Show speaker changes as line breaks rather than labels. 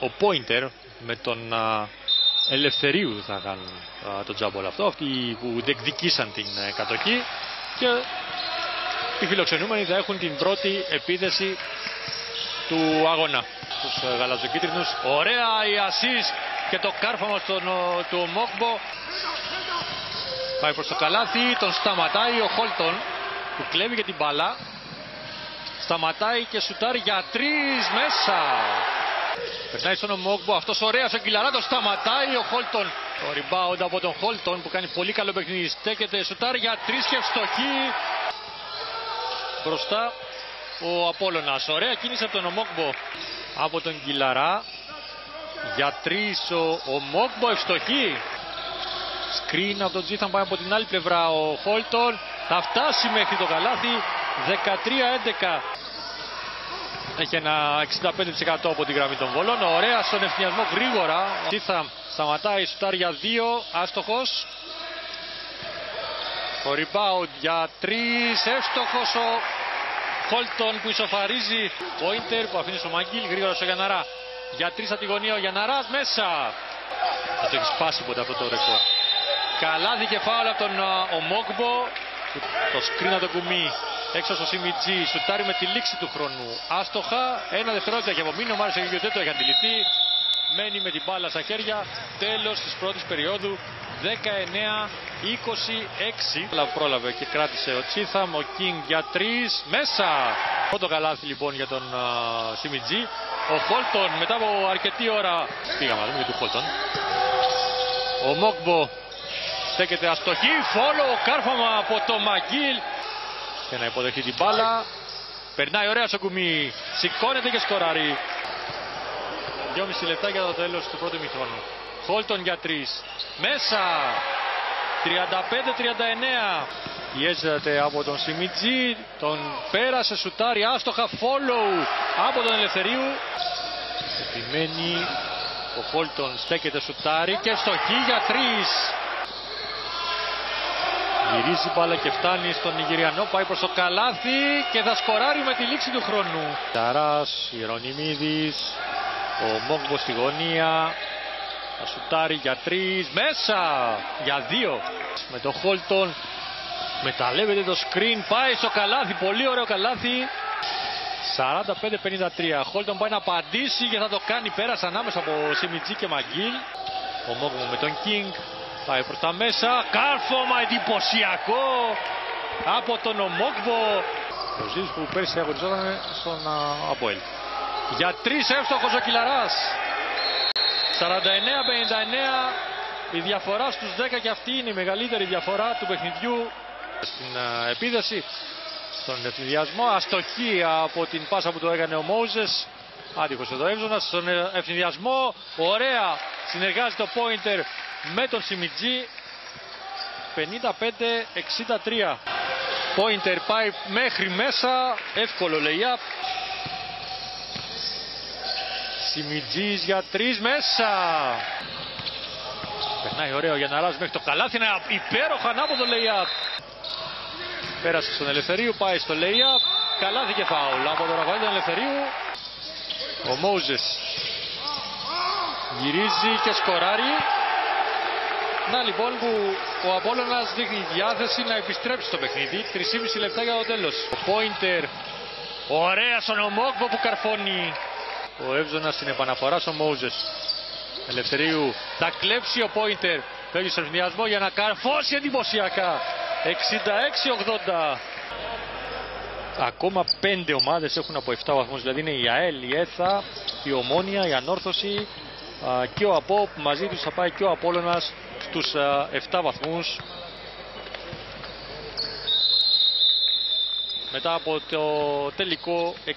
ο Πόιντερ με τον Ελευθερίου θα κάνουν το τζάμπολ αυτό. Αυτοί που διεκδικήσαν την ε, κατοχή και οι φιλοξενούμενοι θα έχουν την πρώτη επίθεση του αγώνα. Τους ε, γαλαζοκίτρινους. Ωραία η ασίς και το κάρφαμα στον, του Μόκμπο. Πάει προς το καλάθι, τον σταματάει ο Χόλτον που κλέβει για την μπάλα. Σταματάει και σουτάρει για τρεις μέσα. Περνάει στον Ομόγκμπο, αυτός ωραία στον Κιλαρά, το σταματάει ο Χόλτον. Το rebound από τον Χόλτον που κάνει πολύ καλό παιχνίδι. Στέκεται, σουτάρει για τρεις και ευστοχή. Μπροστά ο Απόλλωνας. Ωραία κίνηση από τον Ομόγκμπο από τον Κιλαρά. Για τρεις ο Ομόγκμπο ευστοχή. Σκριν από τον Τζίθαν πάει από την άλλη πλευρά ο Χόλτον. Θα φτάσει μέχρι το καλάθι. 13-11. Έχει ένα 65% από την γραμμή των βολών. Ωραία στον ευθυνιασμό γρήγορα. Τζίθαν σταματάει σουτάρ για 2. Άστοχος. Ο rebound για 3. Εύστοχος ο Χόλτον που ισοφαρίζει. Ο Ίντερ που αφήνει στο Μαγκίλ. Γρήγορα στο Γιαναρά. Για 3 από τη γωνία ο Γιαναράς μέσα. Θα το έχεις σπάσει ποτέ αυτό το ρεκόρ. Καλά δικεφάλα από τον Ομόγκμπο. Το σκρίνα το κουμί έξω στο Σιμιτζή. Σουτάρει με τη λήξη του χρόνου. Άστοχα. Ένα δευτερόλεπτο έχει απομείνει. Ο Μάριος δεν το έχει αντιληφθεί. Μένει με την μπάλα στα χέρια. Τέλος της πρώτης περίοδου. 19-26. Αλλά πρόλαβε και κράτησε ο Τσίθαμ. Ο Κίνγκ για 3. Μέσα. Πρώτο καλάθι λοιπόν για τον uh, Σιμιτζή. Ο Χόλτον μετά από αρκετή ώρα. Πήγαμε να δούμε για του Χόλτον. Ο Μόκμπο Στέκεται αστοχή, φόλο, κάρφαμα από το Μαγκίλ. Και να υποδεχτεί την μπάλα. Περνάει ωραία στο κουμί. Σηκώνεται και σκοράρει. 2,5 λεπτά για το τέλος του πρώτου μηχρόνου. Χόλτον για 3. Μέσα. 35-39. Πιέζεται από τον Σιμιτζή. Τον πέρασε σουτάρι. Άστοχα follow από τον Ελευθερίου. Επιμένει. Ο Χόλτον στέκεται σουτάρι και στοχή για 3. Γυρίζει μπάλα και φτάνει στον Νιγηριανό. Πάει προς το καλάθι και θα σκοράρει με τη λήξη του χρόνου. Ταράς, Ιερονιμίδης, ο Μόγκμπος στη γωνία. Θα σουτάρει για τρεις, μέσα για δύο. Με το Χόλτον μεταλλεύεται το screen, πάει στο καλάθι, πολύ ωραίο καλάθι. 45-53. Χόλτον πάει να απαντήσει και θα το κάνει. Πέρασε ανάμεσα από Σιμιτζή και Μαγκίλ. Ο Μόγκμπος με τον Κίνγκ. Πάει προς τα μέσα. Κάρφωμα εντυπωσιακό από τον Ομόκβο. Ο Ζήτης που πέρσι αγωνιζόταν στον Αποέλ. Για τρεις εύστοχος ο Κιλαράς. 49-59. Η διαφορά στους 10 και αυτή είναι η μεγαλύτερη διαφορά του παιχνιδιού στην επίδεση. Στον ευθυνδιασμό. Αστοχή από την πάσα που το έκανε ο Μόζες. Άτυχος εδώ έμβονα. Στον ευθυνδιασμό. Ωραία. Συνεργάζεται ο Πόιντερ με τον Σιμιτζή 55-63 Πόιντερ πάει μέχρι μέσα εύκολο lay-up. Σιμιτζής για τρεις μέσα. Περνάει ωραίο για να ράζει μέχρι το καλάθι είναι υπέροχο ανάποδο lay-up. Πέρασε στον Ελευθερίου, πάει στο lay-up. Καλάθι και φάουλ από τον Ραφαήλ Ελευθερίου. Ο Μόζες γυρίζει και σκοράρει να λοιπόν που ο Απόλλωνας δείχνει διάθεση να επιστρέψει στο παιχνίδι. 3,5 λεπτά για το τέλος. Ο Πόιντερ. Ωραία στον Ομόκβο που καρφώνει. Ο Εύζωνας στην επαναφορά στο Μόουζες. Ελευθερίου. Θα κλέψει ο Πόιντερ. Φεύγει στον ευθυνιασμό για να καρφώσει εντυπωσιακά. 66-80. Ακόμα πέντε ομάδες έχουν από 7 βαθμούς. Δηλαδή είναι η ΑΕΛ, η ΕΘΑ, η Ομόνια, η Ανόρθωση και ο ΑΠΟ. Μαζί τους θα πάει και ο Απόλλωνας στους 7 βαθμούς. Μετά από το τελικό 66-82